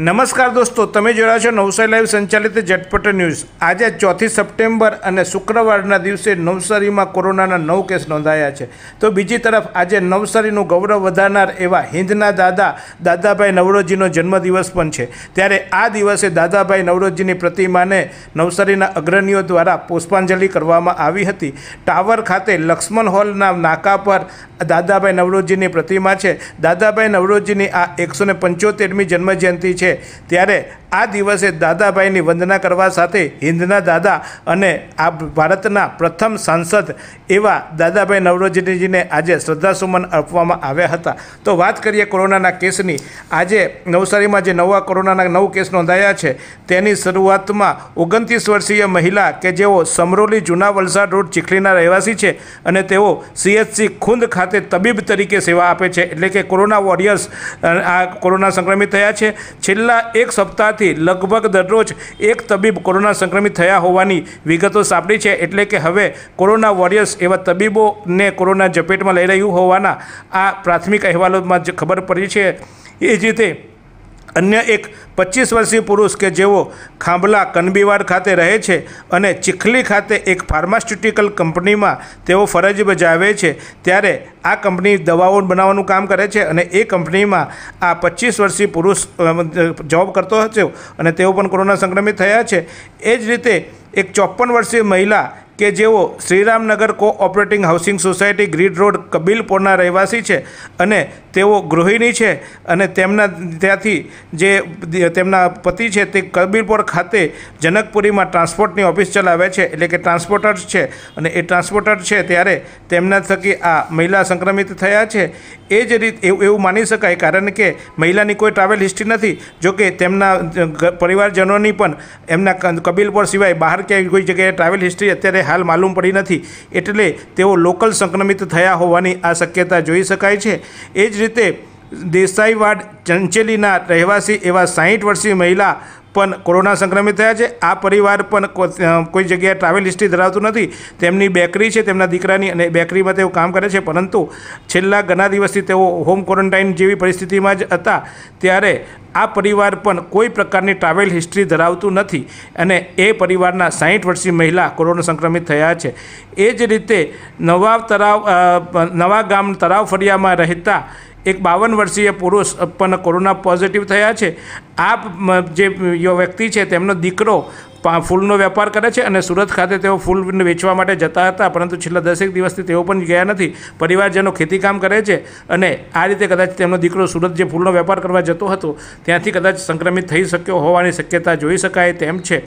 નમસ્કાર દોસ્તો, તમે જોયા છો નવસારી લાઈવ સંચાલિત ઝટપટ ન્યૂઝ. આજે ચોથી સપ્ટેમ્બર અને શુક્રવારના દિવસે નવસારીમાં કોરોનાના નવ કેસ નોંધાયા છે. તો બીજી તરફ આજે નવસારીનું ગૌરવ વધારનાર એવા હિન્દના દાદા, દાદાભાઈ નવરોજીનો જન્મદિવસ પણ છે. ત્યારે આ દિવસે દાદાભાઈ નવરોજીની પ્રતિમાને નવસારીના અગ્રણીઓ દ્વારા પુષ્પાંજલિ કરવામાં આવી હતી. ટાવર ખાતે લક્ષ્મણ હોલના નાકા પર દાદાભાઈ નવરોજીની પ્રતિમા છે. દાદાભાઈ નવરોજીની આ એકસો પંચોતેરમી જન્મજયંતિ છે. ત્યારે આ દિવસે દાદાભાઈની વંદના કરવા સાથે હિન્દના દાદા અને આ ભારતના પ્રથમ સાંસદ એવા દાદાભાઈ નવરોજીજીને આજે શ્રદ્ધાસુમન આપવામાં આવ્યા હતા. તો વાત કરીએ કોરોનાના કેસની. આજે નવસારીમાં જે નવા કોરોનાના નવ કેસ નોંધાયા છે, તેની શરૂઆતમાં ઓગણત્રીસ વર્ષીય મહિલા કે જેઓ સમરોલી જૂના વલસાડ રોડ ચીખલીના રહેવાસી છે અને તેઓ સીએચસી ખુંદ ખાતે તબીબ તરીકે સેવા આપે છે. એટલે કે કોરોના વોરિયર્સ આ કોરોના સંક્રમિત થયા છે. છેલ્લા એક સપ્તાહથી લગભગ દરરોજ એક તબીબ કોરોના સંક્રમિત થયા હોવાની વિગતો સાંપડી છે. એટલે કે હવે કોરોના વોરિયર્સ એવા તબીબોને કોરોના ઝપેટમાં લઈ રહ્યું હોવાના આ પ્રાથમિક અહેવાલોમાં જે ખબર પડી છે. એ જ રીતે અન્ય એક પચીસ વર્ષીય પુરુષ કે જેઓ ખાંભલા કનબીવાડ ખાતે રહે છે અને ચીખલી ખાતે એક ફાર્માસ્યુટિકલ કંપનીમાં તેઓ ફરજ બજાવે છે, ત્યારે આ કંપની દવાઓ બનાવવાનું કામ કરે છે અને એ કંપનીમાં આ પચીસ વર્ષીય પુરુષ જોબ કરતો હતો અને તેઓ પણ કોરોના સંક્રમિત થયા છે. એ જ રીતે એક ચોપન વર્ષીય મહિલા કે જેઓ Shriramnagar cooperating housing society grid road કબીલપોરના રહેવાસી છે અને તેઓ ગૃહિણી છે અને તેમના ત્યાંથી જે તેમના પતિ છે તે કબીલપુર ખાતે જનકપુરીમાં ટ્રાન્સપોર્ટની ઓફિસ ચલાવે છે એટલે કે ટ્રાન્સપોર્ટર છે અને એ ટ્રાન્સપોર્ટર છે ત્યારે તેમના થકી આ મહિલા સંક્રમિત થયા છે. એ જ રીત એવું માની શકાય કારણ કે મહિલાની કોઈ ટ્રાવેલ હિસ્ટ્રી નથી. જોકે તેમના પરિવારજનોની પણ એમના કબીલપોર સિવાય બહાર ક્યાંય કોઈ જગ્યાએ ટ્રાવેલ હિસ્ટ્રી અત્યારે હાલ માલુમ પડી નથી. એટલે તેઓ લોકલ સંક્રમિત થયા હોવાની આ શક્યતા જોઈ શકાય છે. એ જ રીતે દેસાઈવાડ ચંચેલીના રહેવાસી એવા સાહીઠ વર્ષીય મહિલા પણ કોરોના સંક્રમિત થયા છે. આ પરિવાર પણ કોઈ જગ્યાએ ટ્રાવેલ હિસ્ટ્રી ધરાવતું નથી. તેમની બેકરી છે, તેમના દીકરાની અને બેકરીમાં તેઓ કામ કરે છે. પરંતુ છેલ્લા ઘણા દિવસથી તેઓ હોમ ક્વોરન્ટાઇન જેવી પરિસ્થિતિમાં જ હતા. ત્યારે આ પરિવાર પણ કોઈ પ્રકારની ટ્રાવેલ હિસ્ટ્રી ધરાવતું નથી અને એ પરિવારના સાહીઠ વર્ષીય મહિલા કોરોના સંક્રમિત થયા છે. એ જ રીતે નવા તરાવ નવા ગામ તરાવ ફળિયામાં રહેતા એક બાવન વર્ષીય પુરુષ પણ કોરોના પોઝિટિવ થયા છે. આ જે વ્યક્તિ છે, તેમનો દીકરો ફૂલનો વેપાર કરે છે અને સુરત ખાતે તેઓ ફૂલ વેચવા માટે જતા હતા, પરંતુ છેલ્લા દસેક દિવસથી તેઓ પણ ગયા નથી. પરિવારજનો ખેતીકામ કરે છે અને આ રીતે કદાચ તેમનો દીકરો સુરત જે ફૂલનો વેપાર કરવા જતો હતો, ત્યાંથી કદાચ સંક્રમિત થઈ શક્યો હોવાની શક્યતા જોઈ શકાય તેમ છે.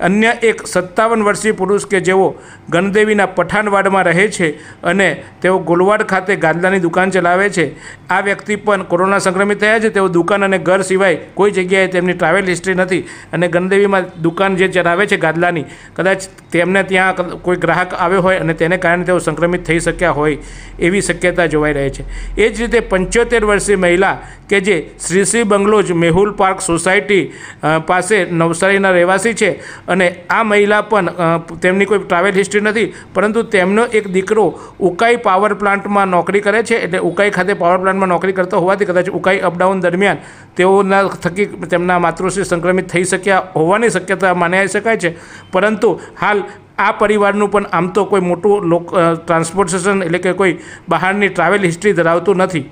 અન્ય એક સત્તાવન વર્ષીય પુરુષ કે જેઓ ગણદેવીના પઠાણવાડમાં રહે છે અને તેઓ ગોલવાડ ખાતે ગાદલાની દુકાન ચલાવે છે, આ વ્યક્તિ પણ કોરોના સંક્રમિત થયા છે. તેઓ દુકાન અને ઘર સિવાય કોઈ જગ્યાએ તેમની ટ્રાવેલ હિસ્ટ્રી નથી અને ગણદેવીમાં દુકાન જે ચલાવે છે ગાદલાની, કદાચ તેમને ત્યાં કોઈ ગ્રાહક આવ્યો હોય અને તેને કારણે તેઓ સંક્રમિત થઈ શક્યા હોય એવી શક્યતા જોવાઈ રહી છે. એ જ રીતે પંચોતેર વર્ષીય મહિલા કે જે Shri Shri bungalows Mehul park society પાસે નવસારીના રહેવાસી છે અને આ મહિલા પણ તેમની કોઈ ટ્રાવેલ હિસ્ટ્રી નથી, પરંતુ તેમનો એક દીકરો ઉકાઈ પાવર પ્લાન્ટમાં નોકરી કરે છે, એટલે ઉકાઈ ખાતે પાવર પ્લાન્ટમાં નોકરી કરતો હોવાથી કદાચ ઉકાઈ અપડાઉન દરમિયાન તેઓના થકી તેમના માતૃશ્રી સંક્રમિત થઈ શક્યા હોવાની શક્યતા માની શકાય છે. પરંતુ હાલ આ પરિવારનું પણ આમ તો કોઈ મોટું લોક ટ્રાન્સપોર્ટેશન એટલે કે કોઈ બહારની ટ્રાવેલ હિસ્ટ્રી ધરાવતું નથી.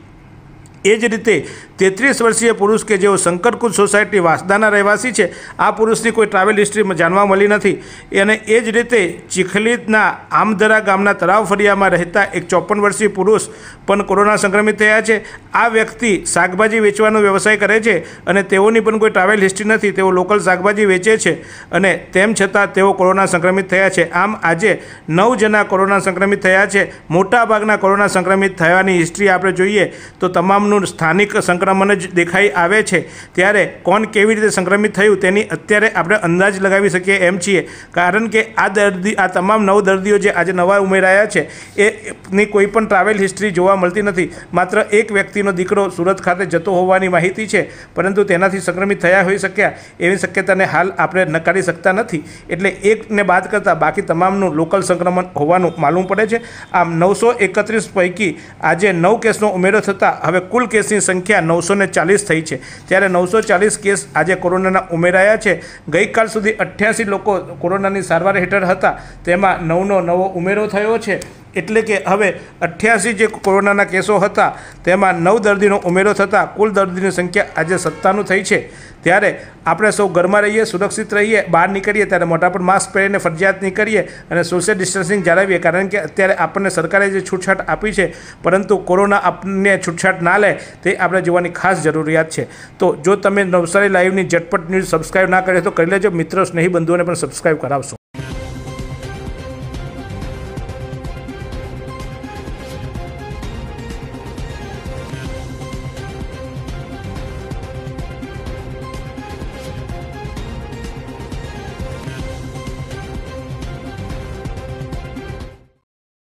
એ જ રીતે તેત્રીસ વર્ષીય પુરુષ કે જેઓ શંકરકુંજ સોસાયટી વાસદાના રહેવાસી છે, આ પુરુષની કોઈ ટ્રાવેલ હિસ્ટ્રી જાણવા મળી નથી. અને એ જ રીતે ચીખલીના આમદરા ગામના તળાવ ફરિયામાં રહેતા એક ચોપન વર્ષીય પુરુષ પણ કોરોના સંક્રમિત થયા છે. આ વ્યક્તિ શાકભાજી વેચવાનો વ્યવસાય કરે છે અને તેઓની પણ કોઈ ટ્રાવેલ હિસ્ટ્રી નથી, તેઓ લોકલ શાકભાજી વેચે છે અને તેમ છતાં તેઓ કોરોના સંક્રમિત થયા છે. આમ આજે નવ જણા કોરોના સંક્રમિત થયા છે. મોટાભાગના કોરોના સંક્રમિત થવાની હિસ્ટ્રી આપણે જોઈએ તો તમામનું સ્થાનિક સંક્રમણ જ દેખાઈ આવે છે. ત્યારે કોણ કેવી રીતે સંક્રમિત થયું તેની અત્યારે આપણે અંદાજ લગાવી શકીએ એમ છીએ. કારણ કે આ દર્દી, આ તમામ નવ દર્દીઓ જે આજે નવા ઉમેરાયા છે એની કોઈ પણ ટ્રાવેલ હિસ્ટ્રી જોવા મળતી નથી. માત્ર એક વ્યક્તિનો દીકરો સુરત ખાતે જતો હોવાની માહિતી છે, પરંતુ તેનાથી સંક્રમિત થયા હોઈ શક્યા એવી શક્યતાને હાલ આપણે નકારી શકતા નથી. એટલે એકને બાદ કરતાં બાકી તમામનું લોકલ સંક્રમણ હોવાનું માલુમ પડે છે. આમ નવસો એકત્રીસ પૈકી આજે નવ કેસનો ઉમેરો થતાં હવે કુલ કેસની સંખ્યા નવસો ચાલીસ થઈ છે. ત્યારે નવસો ચાલીસ કેસ આજે કોરોનાના ઉમેરાયા છે. ગઈકાલ સુધી અઠ્યાસી લોકો કોરોનાની સારવાર હેઠળ હતા. તેમાં નવનો નવો ઉમેરો થયો છે. એટલે કે હવે અઠ્યાસી જે કોરોનાના કેસો હતા, તેમાં નવ દર્દીનો ઉમેરો થતાં કુલ દર્દીની સંખ્યા આજે સત્તાનું થઈ છે. ત્યારે આપણે સૌ ઘરમાં રહીએ, સુરક્ષિત રહીએ, બહાર નીકળીએ, ત્યારે મોટા પર માસ્ક પહેરીને ફરજિયાત નીકળીએ અને સોશિયલ ડિસ્ટન્સિંગ જાળવીએ, કારણ કે અત્યારે આપણને સરકારે જે છૂટછાટ આપી છે, પરંતુ કોરોના આપણને છૂટછાટ ના લે, તે આપણે જોવાની ખાસ જરૂરિયાત છે. તો જો તમે નવસારી લાઈવની ઝટપટ ન્યૂઝ સબસ્ક્રાઈબ ના કરે તો કરી લેજો. મિત્રો, સ્નેહી બંધુઓને પણ સબસ્ક્રાઈબ કરાવશો.